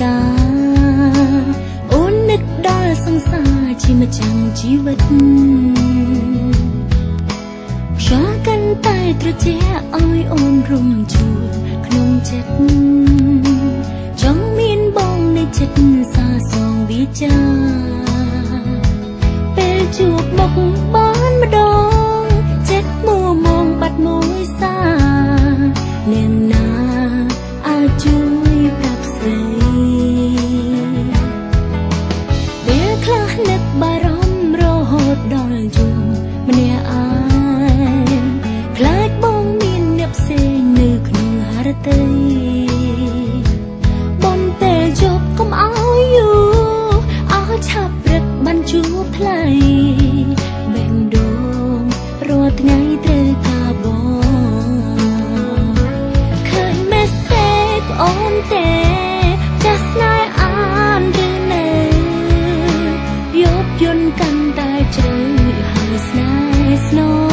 កាអូននឹកដល់សង្សារជាម្ចាស់ជីវិតខ្យល់កាន់តែត្រជាឲ្យអូនរំជួលក្នុងចិត្តចង់មានបងនៃចិត្តសា ទៅបនពេលយប់កុំឲ្យយូរអស់ឆាប់ព្រឹកបានជួបថ្លៃបេះដូងរាល់ថ្ងៃត្រូវការបងឃើញ message អូនទេចាស់ស្នេហ៍អានឬនៅយប់យន់កាន់តែជ្រៅហើយស្នេហ៍ស្នូ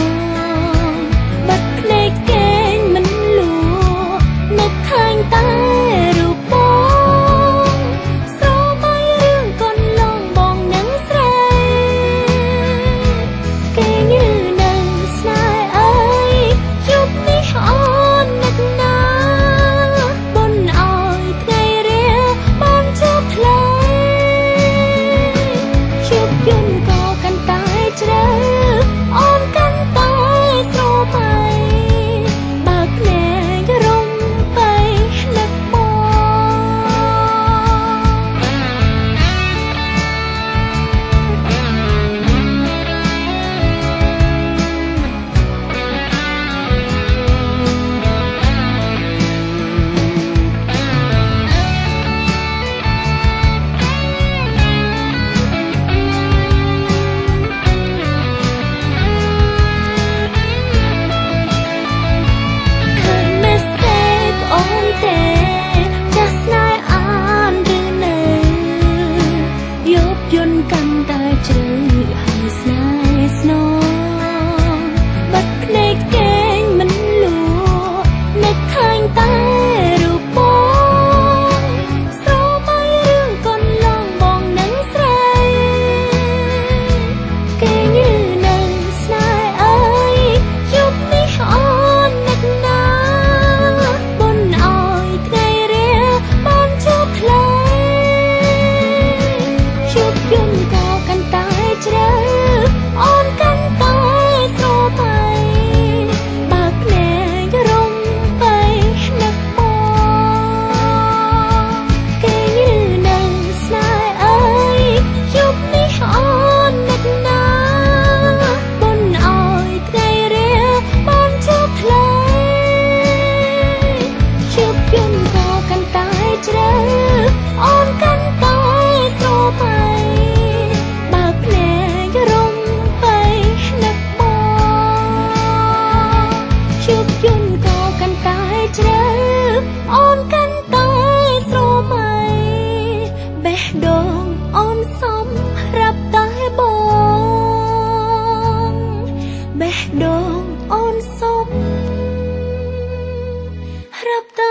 យន្តក៏កាន់តែជ្រៅអូនកាន់តែស្រមៃបេះដូងអូនសំរាប់តែបងបេះដូងអូនសំរាប់តែ